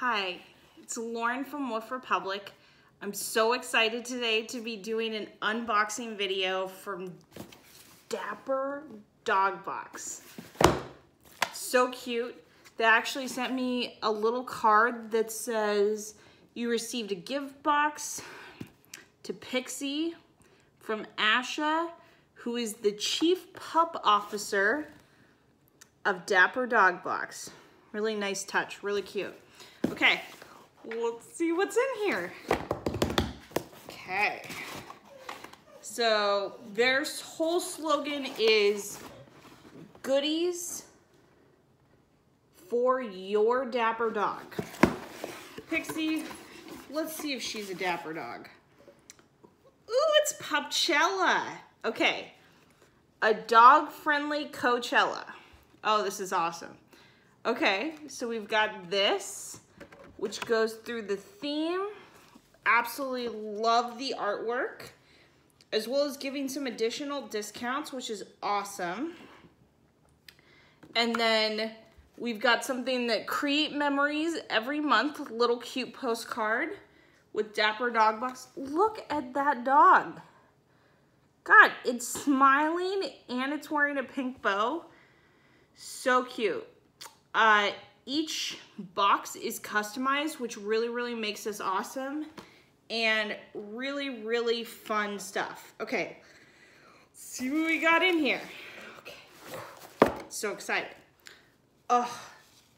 Hi, it's Lauren from Woof Republic. I'm so excited today to be doing an unboxing video from Dapper Dog Box. So cute. They actually sent me a little card that says you received a gift box to Pixie from Asha, who is the Chief Pup Officer of Dapper Dog Box. Really nice touch, really cute. Okay, let's see what's in here. Okay. So their whole slogan is goodies for your dapper dog. Pixie, let's see if she's a dapper dog. Ooh, it's Popchella. Okay, a dog-friendly Coachella. Oh, this is awesome. Okay, so we've got this, which goes through the theme. Absolutely love the artwork, as well as giving some additional discounts, which is awesome. And then we've got something that create memories every month, little cute postcard with Dapper Dog Box. Look at that dog. God, it's smiling and it's wearing a pink bow. So cute. Uh, each box is customized, which really, really makes this awesome and really, really fun stuff. Okay, see what we got in here. Okay, so excited. Oh,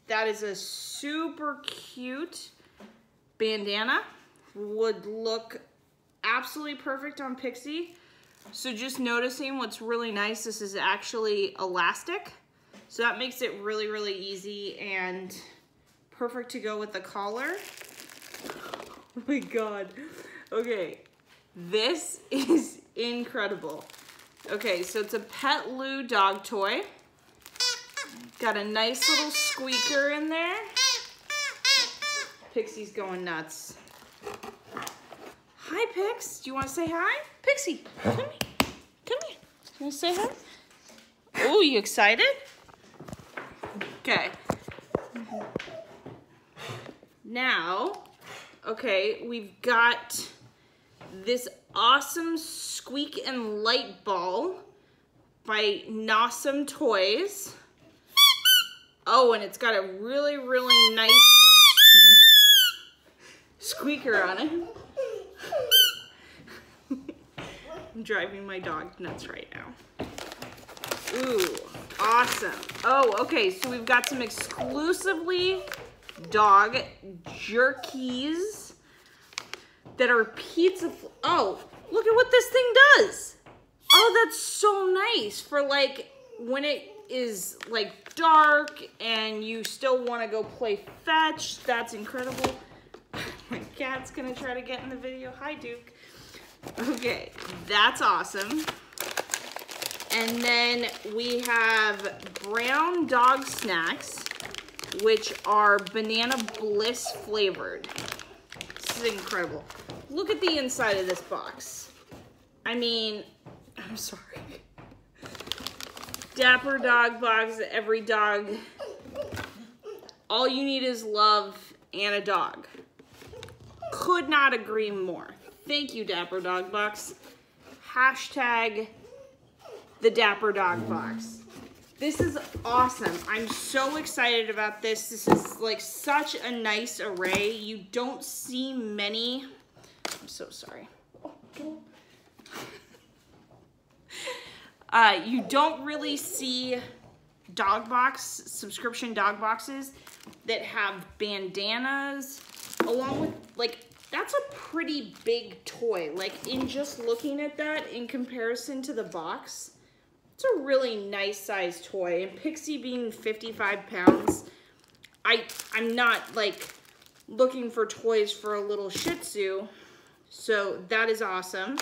that is a super cute bandana. Would look absolutely perfect on Pixie. So just noticing what's really nice, this is actually elastic. So that makes it really, really easy and perfect to go with the collar. Oh my God. Okay, this is incredible. Okay, so it's a Petlou dog toy. Got a nice little squeaker in there. Pixie's going nuts. Hi, Pix. Do you want to say hi? Pixie, come here. Come here. You want to say hi? Oh, you excited? Okay. Now, okay, we've got this awesome squeak and light ball by Nawesome Toys. Oh, and it's got a really, really nice squeaker on it. I'm driving my dog nuts right now. Ooh, awesome. Oh, okay, so we've got some exclusively dog jerkies that are pizza. Oh, look at what this thing does. Oh, that's so nice for like when it is like dark and you still want to go play fetch. That's incredible. My cat's gonna try to get in the video. Hi, Duke. Okay, that's awesome. And then we have brown dog snacks, which are banana bliss flavored. This is incredible. Look at the inside of this box. I mean, I'm sorry. Dapper dog box, every dog. All you need is love and a dog. Could not agree more. Thank you, Dapper Dog Box. Hashtag the Dapper Dog Box. This is awesome. I'm so excited about this. This is like such a nice array. You don't see many. I'm so sorry. Uh, you don't really see dog box, subscription dog boxes that have bandanas along with like that's a pretty big toy. Like in just looking at that in comparison to the box, it's a really nice size toy. And Pixie being 55 pounds, I, I'm not like looking for toys for a little Shih Tzu. So that is awesome.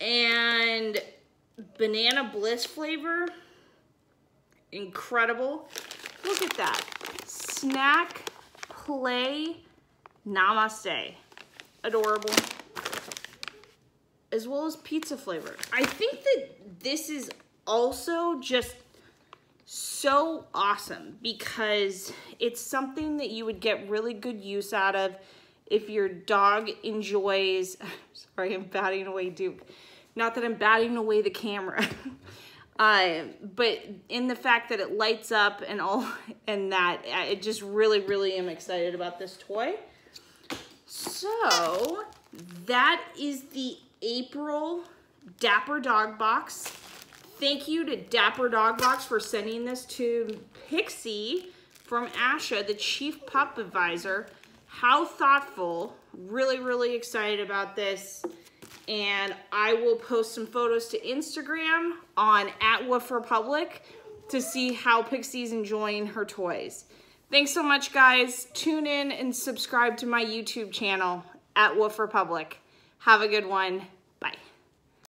And Banana Bliss flavor, incredible. Look at that. Snack, play, namaste adorable. As well as pizza flavor. I think that this is also just so awesome because it's something that you would get really good use out of if your dog enjoys, sorry, I'm batting away Duke. Not that I'm batting away the camera, uh, but in the fact that it lights up and all, and that I just really, really am excited about this toy. So that is the April Dapper Dog Box. Thank you to Dapper Dog Box for sending this to Pixie from Asha, the Chief Pup Advisor. How thoughtful. Really, really excited about this. And I will post some photos to Instagram on at Woof Republic to see how Pixie's enjoying her toys. Thanks so much, guys. Tune in and subscribe to my YouTube channel at Woof Republic. Have a good one.